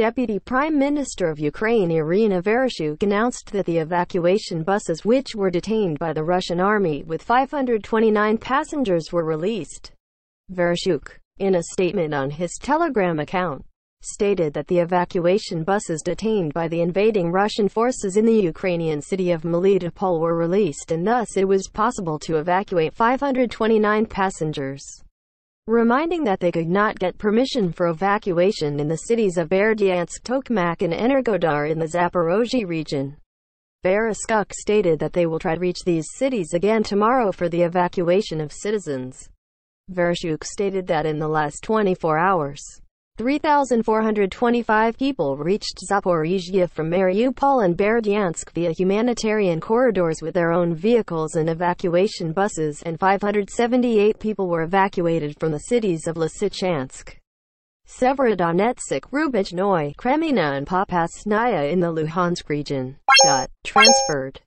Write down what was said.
Deputy Prime Minister of Ukraine Irina Vereshchuk announced that the evacuation buses which were detained by the Russian army with 529 passengers were released. Vereshchuk, in a statement on his Telegram account, stated that the evacuation buses detained by the invading Russian forces in the Ukrainian city of Melitopol were released and thus it was possible to evacuate 529 passengers reminding that they could not get permission for evacuation in the cities of Berdyansk, Tokmak and Energodar in the Zaporozhye region. Vereshchuk stated that they will try to reach these cities again tomorrow for the evacuation of citizens. Vereshchuk stated that in the last 24 hours, 3,425 people reached Zaporizhia from Mariupol and Berdyansk via humanitarian corridors with their own vehicles and evacuation buses, and 578 people were evacuated from the cities of Lysychansk, Severodonetsk, Rubizhnoye, Kreminna and Popasnaya in the Luhansk region. Transferred.